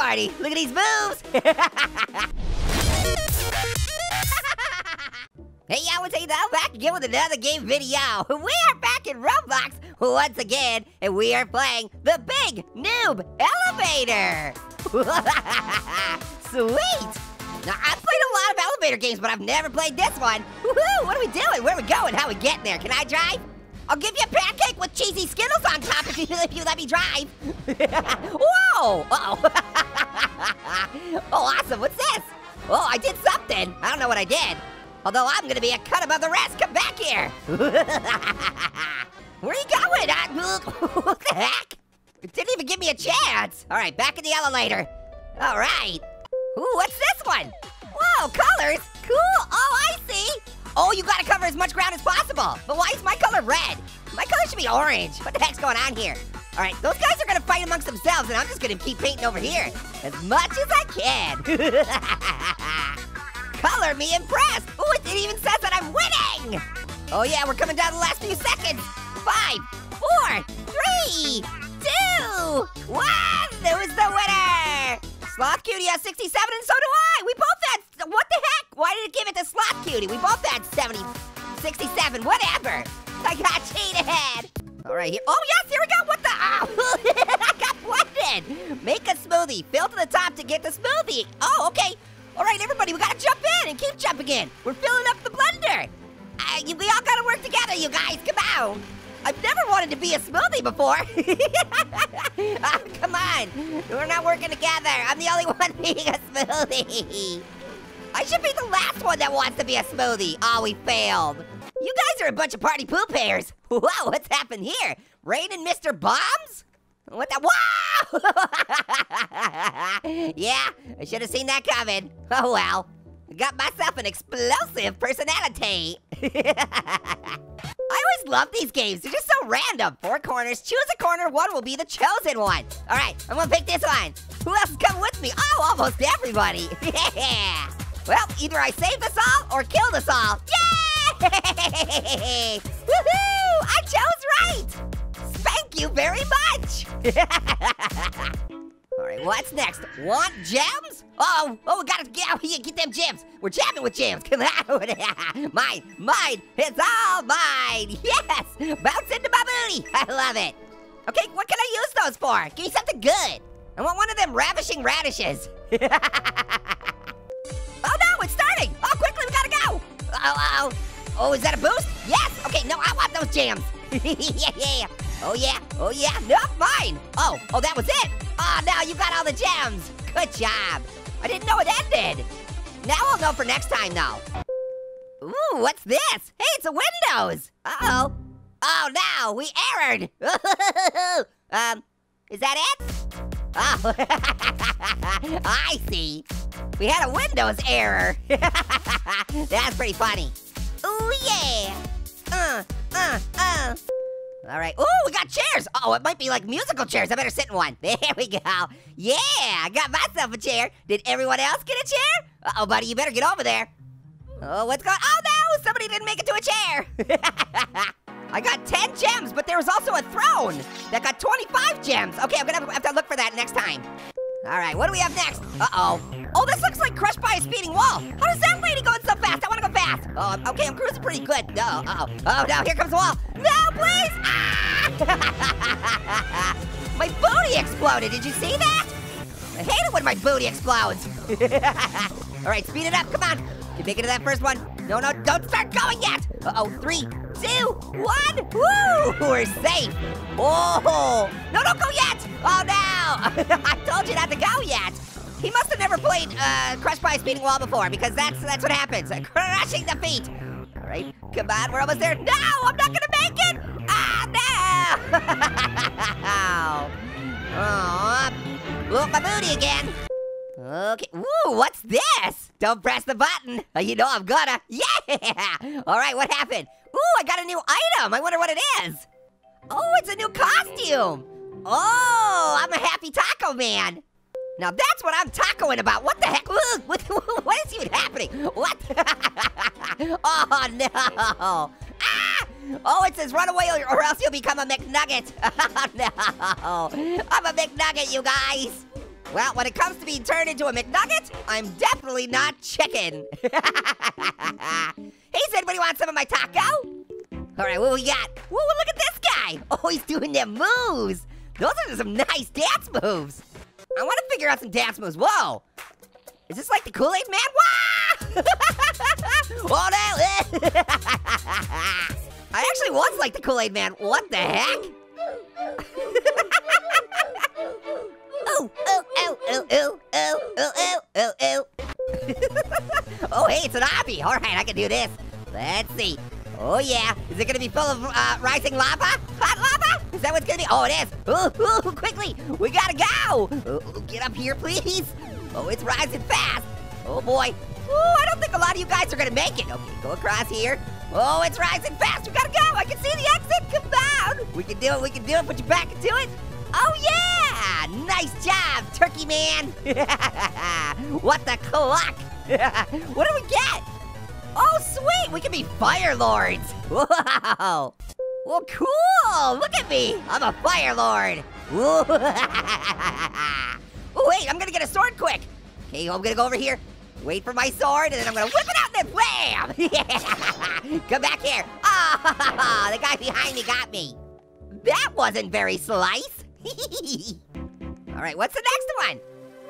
party. Look at these moves. Hey, y'all, what's up? Back again with another game video. We are back in Roblox once again, and we are playing the Big Noob Elevator. Sweet. Now, I've played a lot of elevator games, but I've never played this one. Woohoo! What are we doing? Where are we going? How are we get there? Can I drive? I'll give you a pancake with cheesy Skittles on top if you, if you let me drive. Whoa! Uh oh Oh, awesome. What's this? Oh, I did something. I don't know what I did. Although I'm gonna be a cut above the rest. Come back here. Where are you going? Uh, what the heck? It didn't even give me a chance. All right, back in the elevator. All right. Ooh, what's this one? Whoa, colors. Cool. Oh, I see. Oh, you gotta cover as much ground as possible. But why is my color red? My color should be orange. What the heck's going on here? All right, those guys are gonna fight amongst themselves, and I'm just gonna keep painting over here as much as I can. Color me impressed. Ooh, it even says that I'm winning. Oh yeah, we're coming down the last few seconds. Five, four, three, two, one. Who's the winner? Sloth Cutie has 67 and so do I. We both had, what the heck? Why did it give it to Sloth Cutie? We both had 70, 67, whatever. I got cheated. All right, here, oh yes, here we go. What the, oh, I got blended. Make a smoothie, fill to the top to get the smoothie. Oh, okay. All right, everybody, we gotta jump in and keep jumping in. We're filling up the blender. Uh, we all gotta work together, you guys, come on. I've never wanted to be a smoothie before. oh, come on, we're not working together. I'm the only one being a smoothie. I should be the last one that wants to be a smoothie. Oh, we failed. You guys are a bunch of party poopers. Whoa, what's happened here? Rain and Mr. Bombs? What the? Wow! yeah, I should have seen that coming. Oh well. Got myself an explosive personality. I always love these games. They're just so random. Four corners. Choose a corner. One will be the chosen one. All right, I'm gonna pick this one. Who else is coming with me? Oh, almost everybody. yeah. Well, either I saved us all or killed us all. Woohoo! I chose right. Thank you very much. All right, what's next? Want gems? Oh, oh, we gotta get out here, get them gems. We're jamming with gems. Come on. mine, mine, it's all mine. Yes, bounce into my booty. I love it. Okay, what can I use those for? Give me something good. I want one of them ravishing radishes. oh no, it's starting. Oh, quickly, we gotta go. Oh, oh, oh, is that a boost? Yes. Okay, no, I want those gems. yeah, yeah. Oh yeah, oh yeah, nope, mine. Oh, oh, that was it. Oh, now you got all the gems. Good job. I didn't know it ended. Now I'll know for next time though. Ooh, what's this? Hey, it's a Windows. Uh-oh. Oh no, we errored. um, is that it? Oh, I see. We had a Windows error. That's pretty funny. Ooh yeah. Uh, uh, uh. All right. Ooh, we got chairs. oh, it might be like musical chairs. I better sit in one. There we go. Yeah, I got myself a chair. Did everyone else get a chair? Uh-oh, buddy, you better get over there. Oh, what's going Oh, no, somebody didn't make it to a chair. I got 10 gems, but there was also a throne that got 25 gems. Okay, I'm gonna have to look for that next time. All right, what do we have next? Uh-oh. Oh, this looks like crushed by a speeding wall. How does that lady going so fast? I wanna go fast. Oh, okay, I'm cruising pretty good. No, uh-oh. Oh, no, here comes the wall. No, please! Ah! my booty exploded, did you see that? I hate it when my booty explodes. All right, speed it up, come on. You make it to that first one. No, no, don't start going yet. Uh-oh, three, two, one. Woo, we're safe. Oh, no, don't go yet. Oh, no. I told you not to go yet. He must have never played uh, Crushed by a Speeding Wall before because that's that's what happens. Crushing the feet. All right, come on, we're almost there. No, I'm not gonna make it. Ah, no. oh, up my booty again. Okay, ooh, what's this? Don't press the button. You know I'm gonna. Yeah! All right, what happened? Ooh, I got a new item. I wonder what it is. Oh, it's a new costume. Oh, I'm a happy taco man. Now that's what I'm tacoing about. What the heck? What, what is even happening? What? oh, no. Ah! Oh, it says run away or else you'll become a McNugget. Oh, no. I'm a McNugget, you guys. Well, when it comes to being turned into a McNugget, I'm definitely not chicken. hey, does anybody want some of my taco? All right, what we got? Whoa, look at this guy. Oh, he's doing them moves. Those are some nice dance moves. I want to figure out some dance moves. Whoa. Is this like the Kool-Aid Man? Wah! oh, no. I actually was like the Kool-Aid Man. What the heck? Oh, oh, oh, oh, oh, oh, oh, oh. oh, hey, it's an obby. All right, I can do this. Let's see. Oh, yeah. Is it gonna be full of uh, rising lava? Hot lava? Is that what's gonna be? Oh, it is. Ooh, ooh, quickly. We gotta go. Ooh, get up here, please. Oh, it's rising fast. Oh, boy. Ooh, I don't think a lot of you guys are gonna make it. Okay, go across here. Oh, it's rising fast. We gotta go. I can see the exit. Come on. We can do it. We can do it. Put your back into it. Oh, yeah. Nice job, Turkey Man. what the clock? what do we get? Oh, sweet! We can be Fire Lords! Wow! Well, cool! Look at me! I'm a Fire Lord! oh, wait, I'm gonna get a sword quick! Okay, I'm gonna go over here, wait for my sword, and then I'm gonna whip it out and then wham! Come back here! Oh, the guy behind me got me! That wasn't very slice! All right, what's the next one?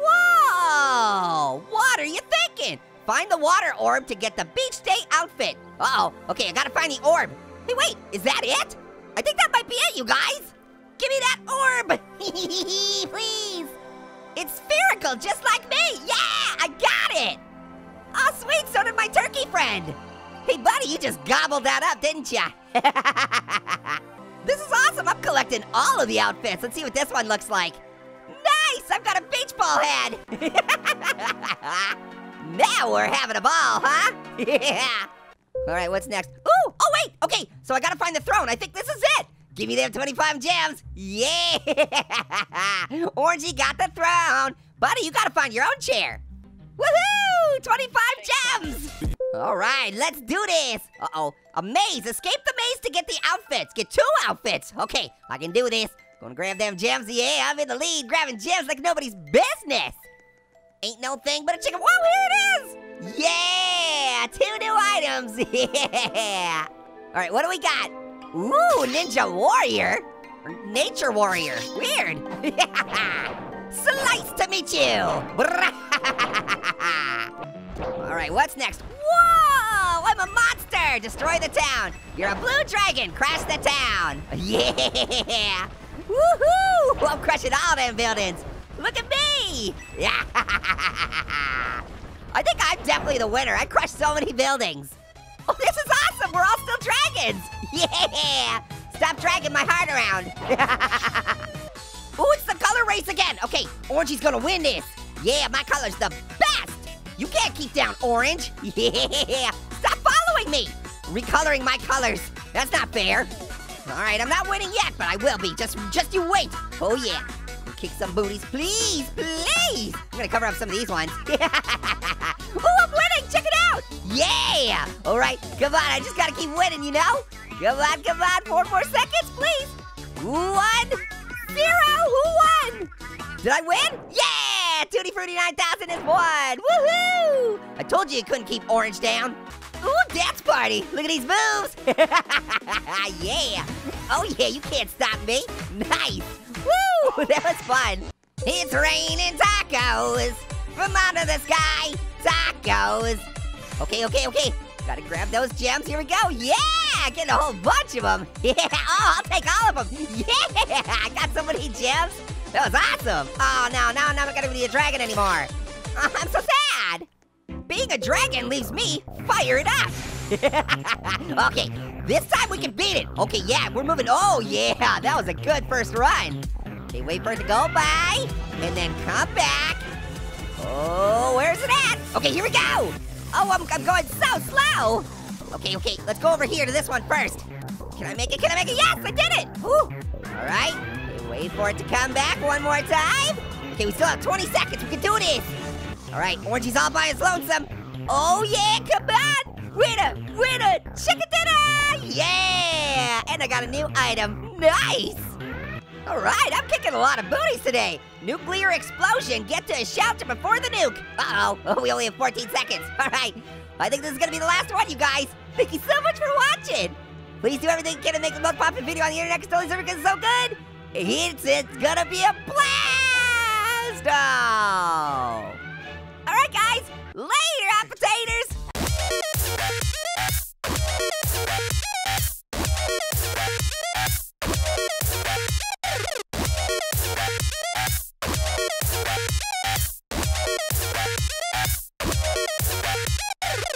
Whoa! What are you thinking? Find the water orb to get the beach day outfit. Uh-oh. Okay, I gotta find the orb. Hey, wait, is that it? I think that might be it, you guys. Give me that orb. Please. It's spherical, just like me. Yeah, I got it. Oh, sweet, so did my turkey friend. Hey, buddy, you just gobbled that up, didn't ya? this is awesome. I'm collecting all of the outfits. Let's see what this one looks like. I've got a beach ball head. Now we're having a ball, huh? yeah. All right, what's next? Ooh, oh wait, okay, so I gotta find the throne. I think this is it. Give me them 25 gems. Yeah! Orangey got the throne. Buddy, you gotta find your own chair. Woohoo! 25 gems! All right, let's do this. Uh-oh, a maze. Escape the maze to get the outfits. Get two outfits. Okay, I can do this. Gonna grab them gems. Yeah, I'm in the lead, grabbing gems like nobody's business. Ain't no thing but a chicken. Whoa, here it is! Yeah! Two new items! Yeah! All right, what do we got? Ooh, Ninja Warrior? Nature Warrior. Weird. Slice to meet you! All right, what's next? Whoa! I'm a monster! Destroy the town! You're a blue dragon! Crash the town! Yeah! Woohoo! I'm crushing all them buildings! Look at me! Yeah! I think I'm definitely the winner. I crushed so many buildings. Oh, this is awesome! We're all still dragons! Yeah! Stop dragging my heart around. oh, it's the color race again. Okay, Orangey's gonna win this. Yeah, my color's the. You can't keep down Orange. Yeah! Stop following me! Recoloring my colors. That's not fair. All right, I'm not winning yet, but I will be. Just, just you wait. Oh yeah kick some booties, please, please. I'm gonna cover up some of these ones. Ooh, I'm winning, check it out. Yeah, all right, come on, I just gotta keep winning, you know? Come on, come on, four more seconds, please. One, zero, who won? Did I win? Yeah, Tutti Frutti 9000 is won, woohoo! I told you you couldn't keep Orange down. Ooh, dance party, look at these moves. yeah, oh yeah, you can't stop me. Nice. Woo! That was fun. It's raining tacos from under the sky. Tacos. Okay, okay, okay. Gotta grab those gems. Here we go. Yeah! Getting a whole bunch of them. Yeah! Oh, I'll take all of them. Yeah! I got so many gems. That was awesome. Oh, no, no, I'm not gonna be a dragon anymore. I'm so sad. Being a dragon leaves me fired up. okay, this time we can beat it. Okay, yeah, we're moving. Oh, yeah, that was a good first run. Okay, wait for it to go by, and then come back. Oh, where's it at? Okay, here we go. Oh, I'm, I'm going so slow. Okay, okay, let's go over here to this one first. Can I make it? Can I make it? Yes, I did it. All right, wait for it to come back one more time. Okay, we still have 20 seconds. We can do this. All right, Orangey's all by his lonesome. Oh, yeah, come on. Winner, winner, chicken dinner. Yeah, and I got a new item. Nice. All right, I'm kicking a lot of booties today. Nuclear explosion. Get to a shelter before the nuke. Uh-oh. Oh, we only have 14 seconds. All right. I think this is gonna be the last one, you guys. Thank you so much for watching. Please do everything you can to make the most popular video on the internet because Totally Server is so good. It's, it's gonna be a blast! Oh.